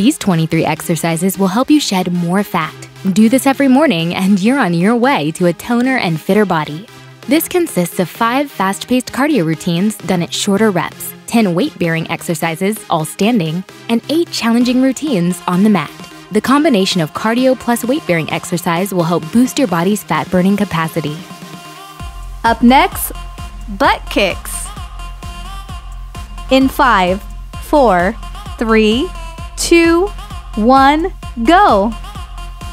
These 23 exercises will help you shed more fat. Do this every morning, and you're on your way to a toner and fitter body. This consists of five fast paced cardio routines done at shorter reps, 10 weight bearing exercises, all standing, and 8 challenging routines on the mat. The combination of cardio plus weight bearing exercise will help boost your body's fat burning capacity. Up next, butt kicks. In five, four, three, two, one, go.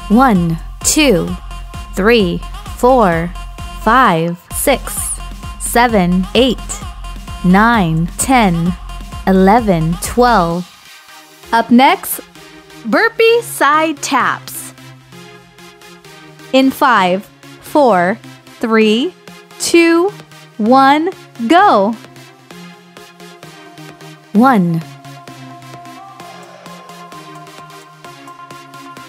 One, two, three, four, five, six, seven, eight, nine, ten, eleven, twelve. Up next, burpee side taps. In five, four, three, two, one, go. One,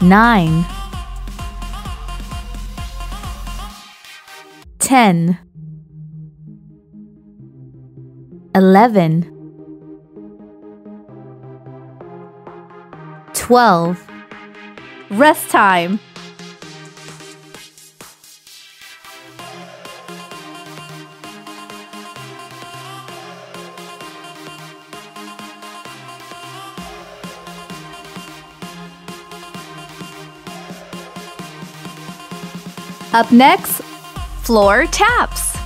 nine, ten, eleven, twelve. Rest time. Up next, floor taps.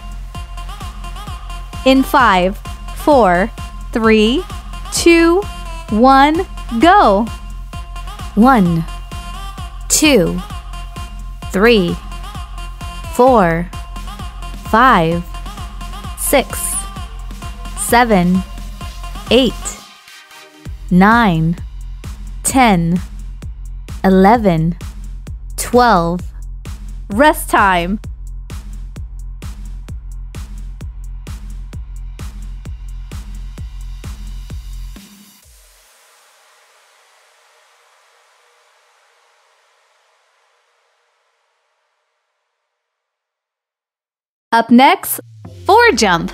In five, four, three, two, one, go. One, two, three, four, five, six, seven, eight, nine, ten, eleven, twelve. Rest time. Up next, forward jump.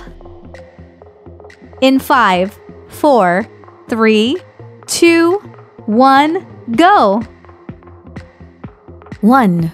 In five, four, three, two, one, go. One,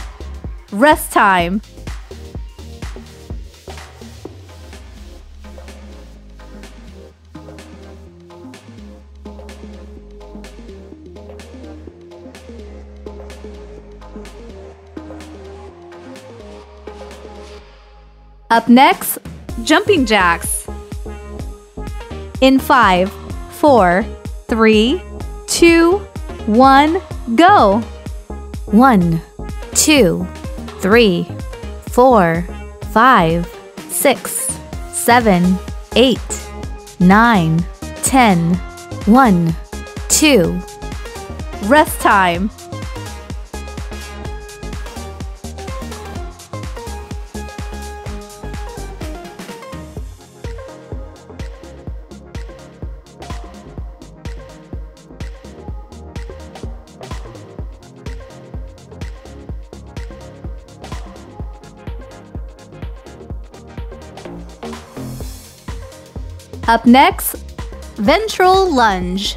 Rest time. Up next, jumping jacks. In five, four, three, two, one, go. One, two, three, four, five, six, seven, eight, nine, ten. One, two. Rest time. Up next, ventral lunge.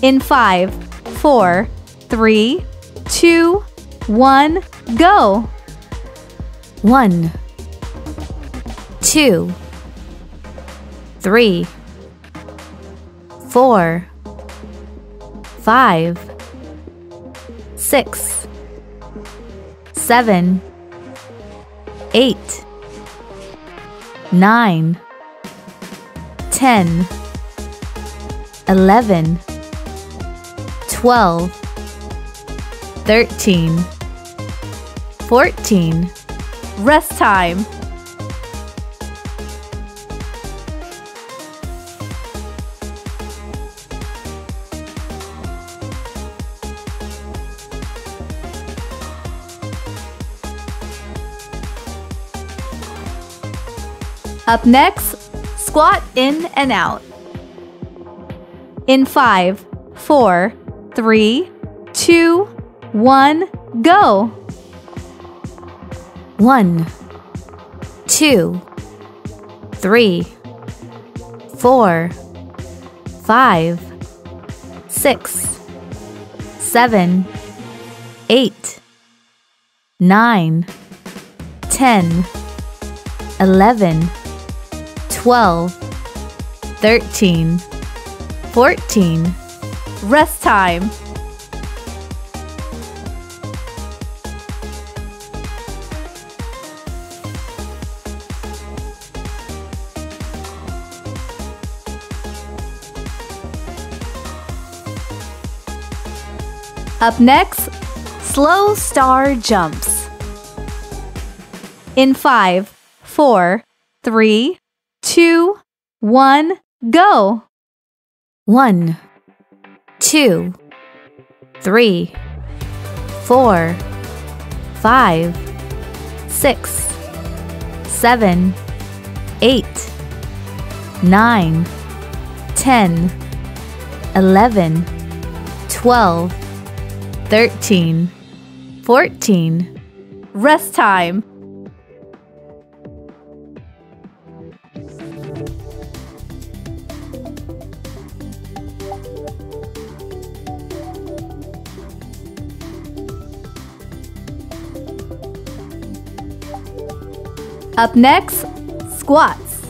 In five, four, three, two, one, go. One, two, three, four, five, six, seven, eight, nine, ten, eleven, twelve, thirteen, fourteen. Rest time. Up next, squat in and out. In five, four, three, two, one, go. One, two, three, four, five, six, seven, eight, nine, ten, eleven. 12, 13, 14. Rest time. Up next, slow star jumps. In five, four, three, two, one, go. One, two, three, four, five, six, seven, eight, nine, ten, eleven, twelve, thirteen, fourteen. Rest time. Up next, squats.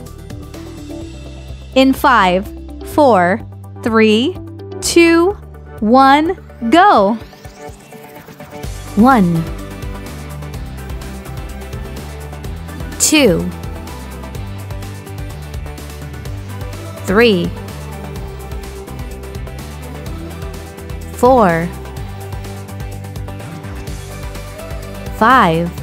In five, four, three, two, one, go. One, two, three, four, five,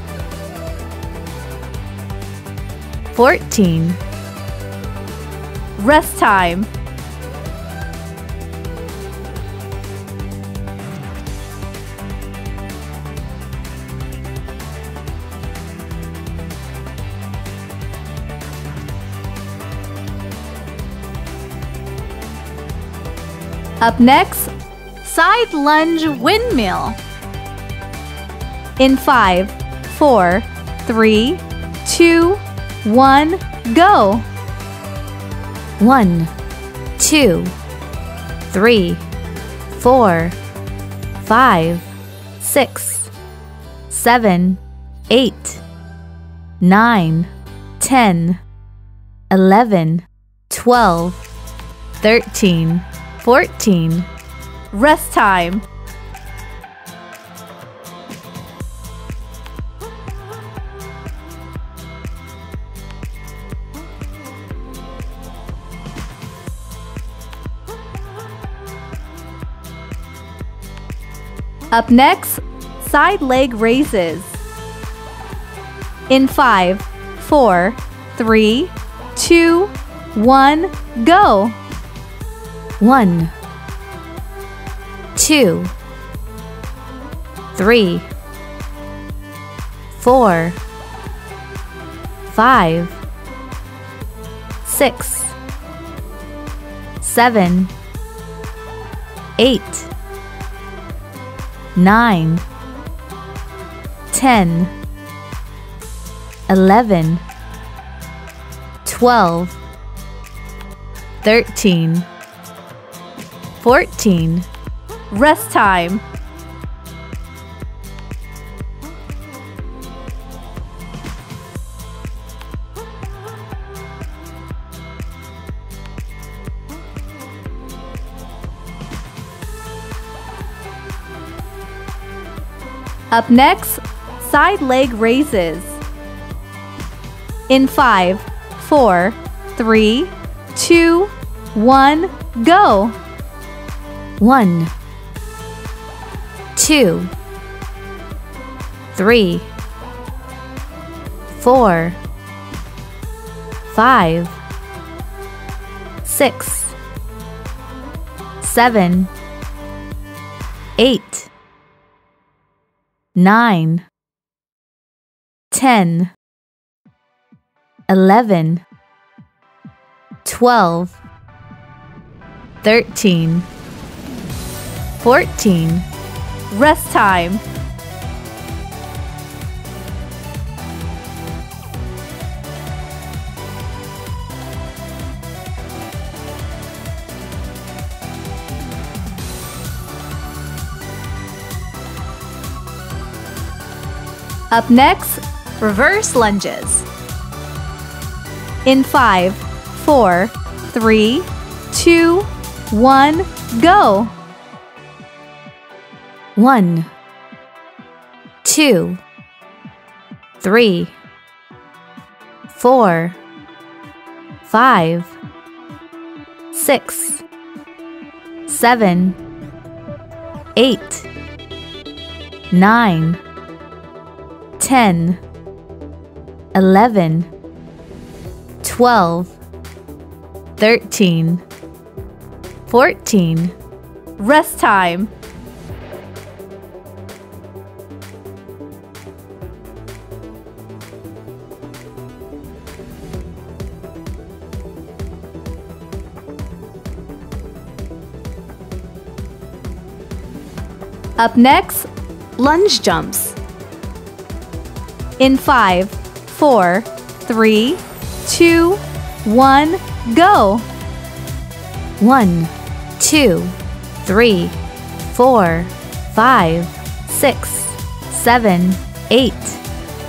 14. Rest time. Up next, side lunge windmill. In five, four, three, two, one, go. One, two, three, four, five, six, seven, eight, nine, ten, eleven, twelve, thirteen, fourteen. Rest time. Up next, side leg raises. In five, four, three, two, one, go. One, two, three, four, five, six, seven, eight, nine, ten, eleven, twelve, thirteen, fourteen. Rest time. Up next, side leg raises. In five, four, three, two, one, go. One, two, three, four, five, six, seven, eight, nine, ten, eleven, twelve, thirteen, fourteen. Rest time. Up next, reverse lunges. In five, four, three, two, one, go. one, two, three, four, five, six, seven, eight, nine, ten, eleven, twelve, thirteen, fourteen. Rest time. Up next, lunge jumps. In five, four, three, two, one, go. one, two, three, four, Five, six, seven, eight,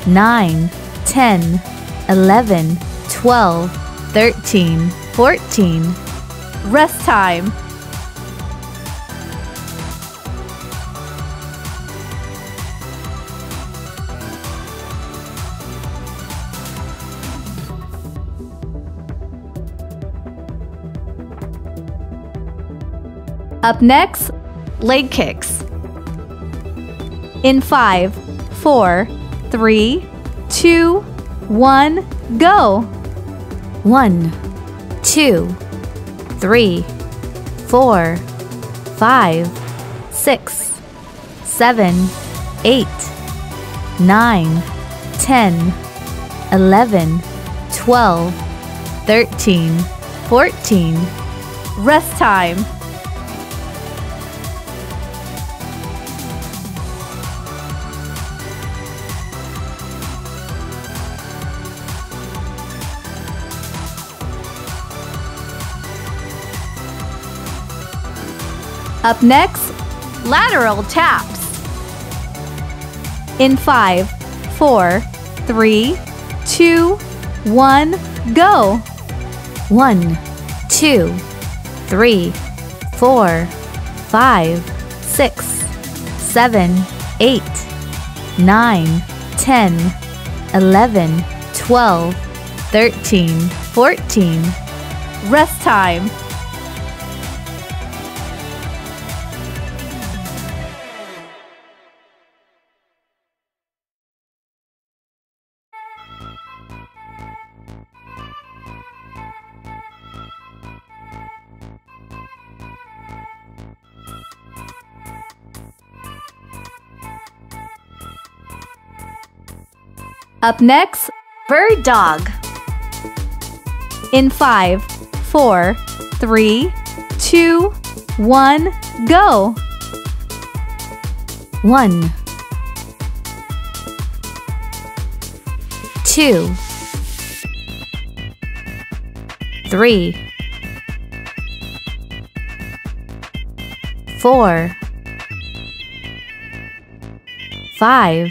nine, ten, eleven, twelve, thirteen, fourteen. Rest time. Up next, leg kicks. In five, four, three, two, one, go. one, two, three, four, five, six, seven, eight, nine, ten, eleven, twelve, thirteen, fourteen. Rest time. Up next, lateral taps. In five, four, three, two, one, go. one, Two, three, four, five, six, seven, eight, nine, ten, eleven, twelve, thirteen, fourteen. Rest time. Up next, bird dog. In five, four, three, two, one, go! One, two, three, four, five,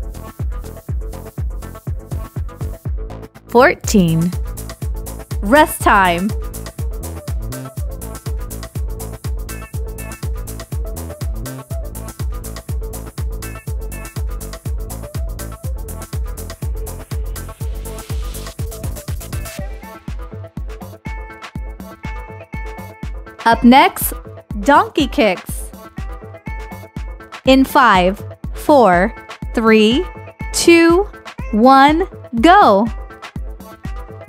fourteen, Rest time. Up next, donkey kicks. In five, four, three, two, one, go!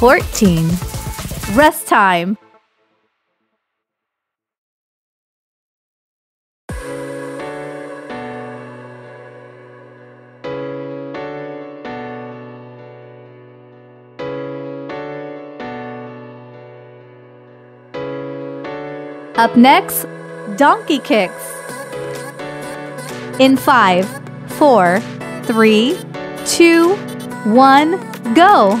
14, Rest time. Up next, donkey kicks. In five, four, three, two, one, go!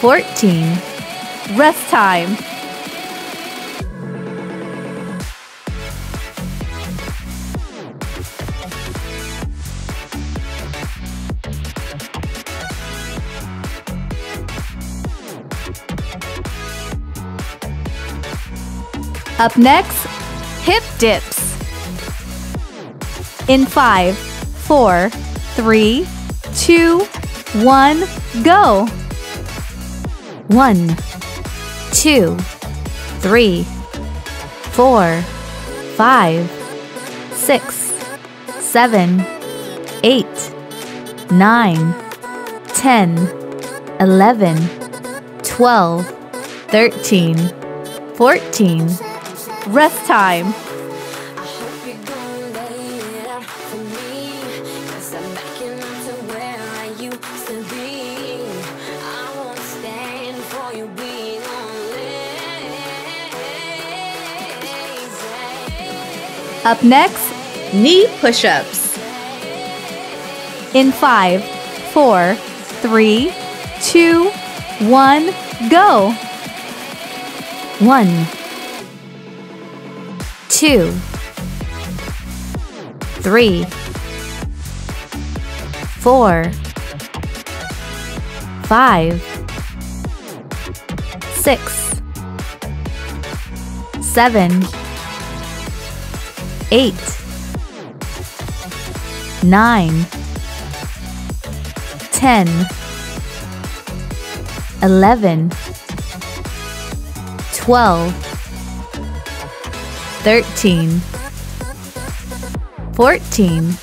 14. Rest time. Up next, hip dips. In five, four, three, two, one, go. One, two, three, four, five, six, seven, eight, nine, ten, eleven, twelve, thirteen, fourteen. Rest time. Up next, Knee push ups. in five, four, three, two, one, go. One, two, three, four, five, six, seven, eight, nine, ten, eleven. 12 13 14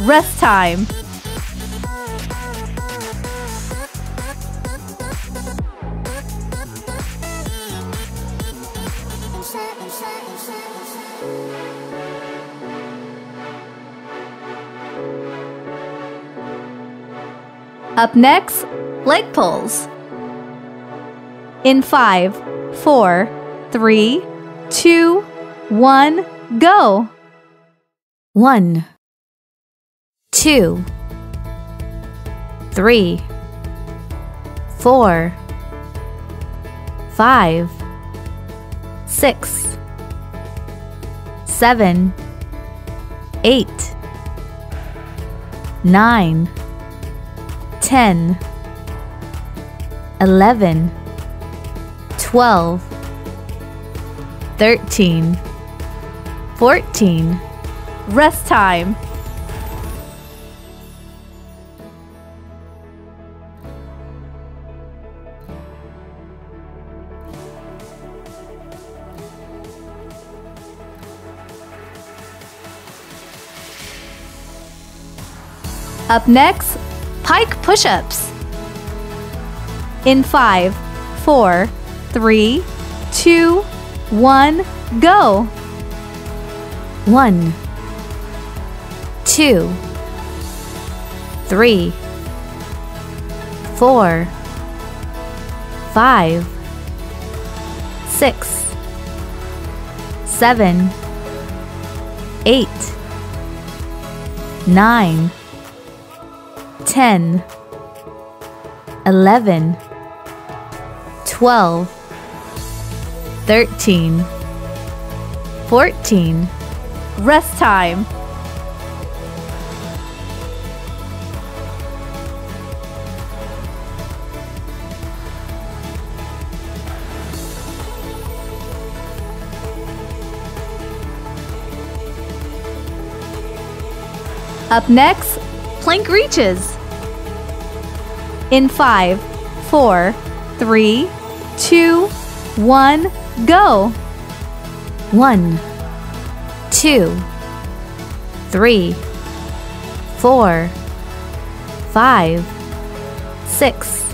Rest time. Up next, leg pulls. In five, four, three, two, one, go. One, two, three, four, five, six, seven, eight, nine, ten, eleven, twelve, thirteen, fourteen. Rest time. Up next, pike push ups. In five, four, three, two, one, go. One, two, three, four, five, six, seven, eight, nine, ten, eleven, twelve, thirteen, fourteen. Rest time. Up next, plank reaches. In five, four, three, two, one, go. One, two, three, four, five, six,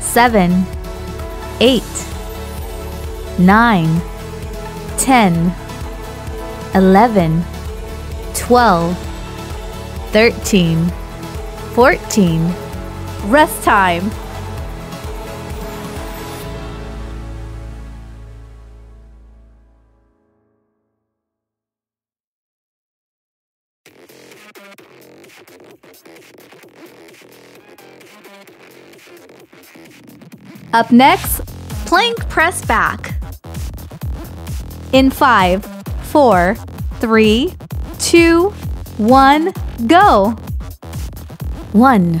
seven, eight, nine, ten, eleven, twelve, thirteen, fourteen. Rest time. Up next, plank press back. In five, four, three, two, one, go. One,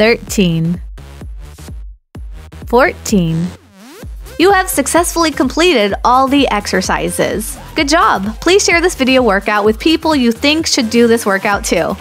13, 14. You have successfully completed all the exercises. Good job! Please share this video workout with people you think should do this workout too.